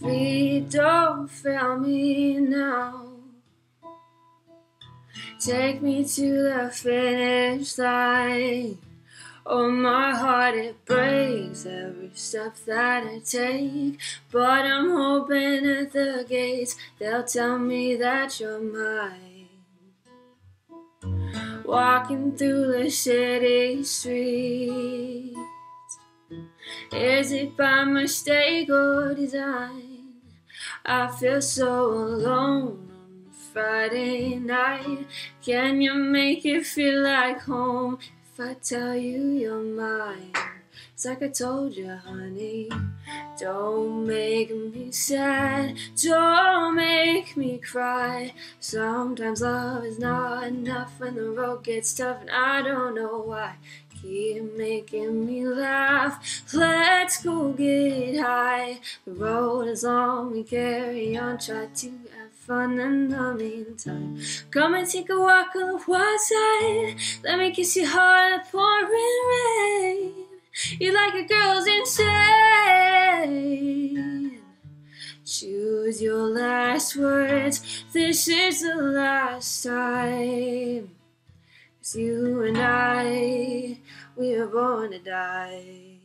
Feet don't fail me now. Take me to the finish line. Oh, my heart, it breaks every step that I take. But I'm hoping at the gates they'll tell me that you're mine. Walking through the city streets. Is it by mistake or design? I feel so alone on Friday night. Can you make it feel like home? if I tell you you're mine. It's like I told you, honey. Don't make me sad. Don't make me cry. Sometimes love is not enough when the road gets tough, and I don't know why. Keep making me laugh. Let's go get high. The road is long, we carry on. Try to have fun in the meantime. Come and take a walk on the wild side. Let me kiss your heart pouring rain. You like a girl's insane. Choose your last words. This is the last time. It's you and I, we were born to die.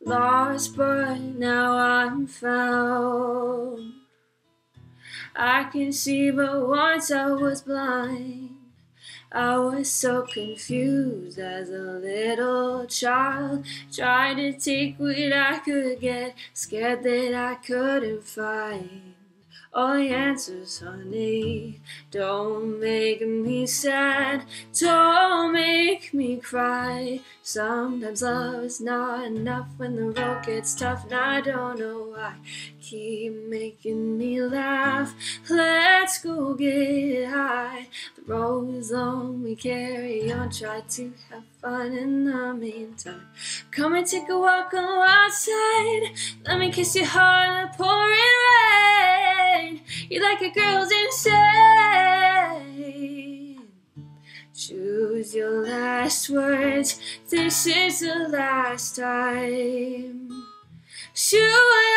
Lost, but now I'm found. I can see, but once I was blind. I was so confused as a little child, trying to take what I could get, scared that I couldn't find all the answers, honey. Don't make me sad, don't make me cry. Sometimes love is not enough when the road gets tough, and I don't know why. Keep making me laugh. Let's go get high. The road is long, we carry on. Try to have fun in the meantime. Come and take a walk on the outside. Let me kiss your heart in the pouring rain. You like a girl's insane. Choose your last words. This is the last time. I